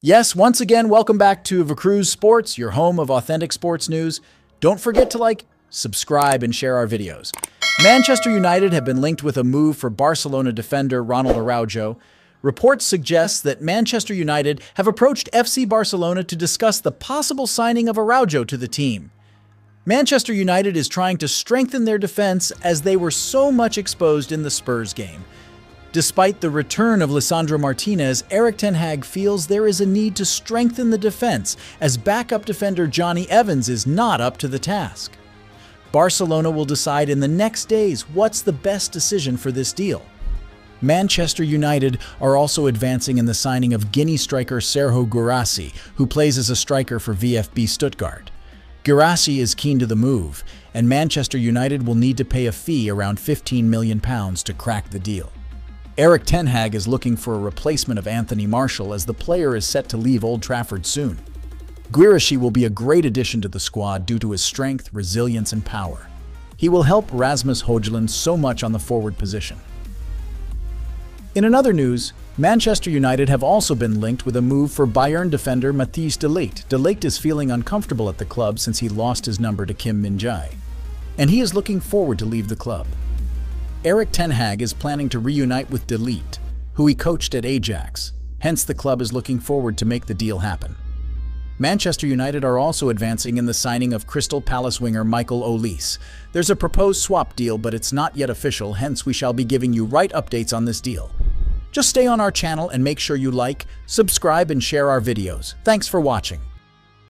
Yes, once again, welcome back to Vacruz Sports, your home of authentic sports news. Don't forget to like, subscribe, and share our videos. Manchester United have been linked with a move for Barcelona defender Ronald Araujo. Reports suggest that Manchester United have approached FC Barcelona to discuss the possible signing of Araujo to the team. Manchester United is trying to strengthen their defense as they were so much exposed in the Spurs game. Despite the return of Lisandro Martinez, Erik Ten Hag feels there is a need to strengthen the defense as backup defender Jonny Evans is not up to the task. Barcelona will decide in the next days what's the best decision for this deal. Manchester United are also advancing in the signing of Guinea striker Serhou Guirassy, who plays as a striker for VfB Stuttgart. Guirassy is keen to the move, and Manchester United will need to pay a fee around £15 million to crack the deal. Erik Ten Hag is looking for a replacement of Anthony Martial as the player is set to leave Old Trafford soon. Guirassy will be a great addition to the squad due to his strength, resilience, and power. He will help Rasmus Højlund so much on the forward position. In another news, Manchester United have also been linked with a move for Bayern defender Matthijs de Ligt. De Ligt is feeling uncomfortable at the club since he lost his number to Kim Min-jae, and he is looking forward to leave the club. Erik Ten Hag is planning to reunite with De Ligt, who he coached at Ajax, hence the club is looking forward to make the deal happen. Manchester United are also advancing in the signing of Crystal Palace winger Michael Olise. There's a proposed swap deal, but it's not yet official, hence we shall be giving you right updates on this deal. Just stay on our channel and make sure you like, subscribe, and share our videos. Thanks for watching.